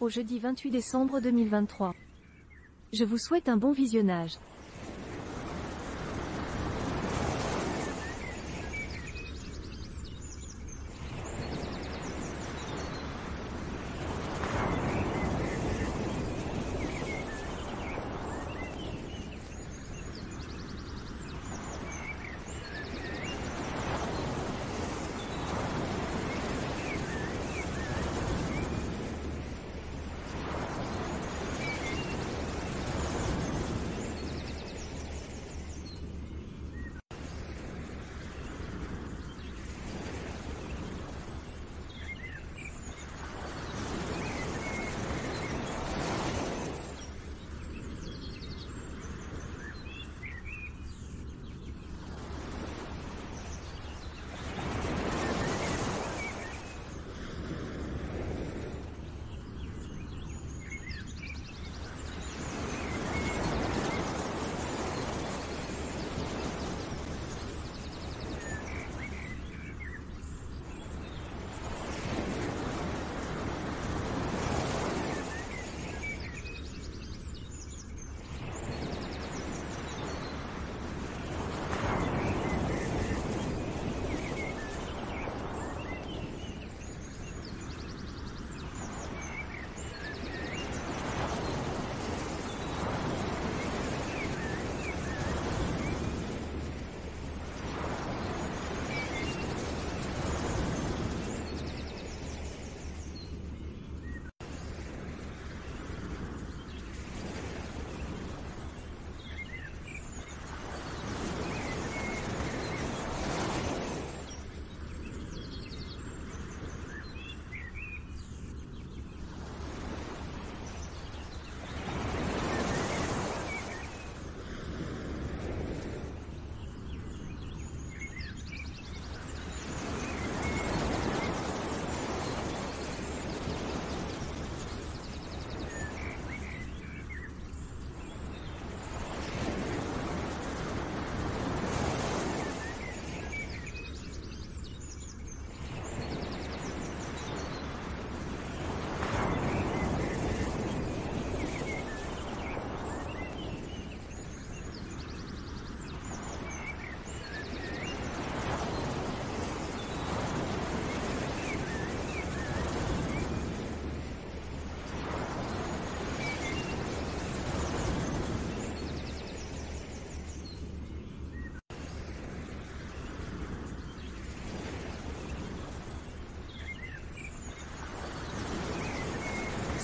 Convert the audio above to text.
au jeudi 28 décembre 2023. Je vous souhaite un bon visionnage.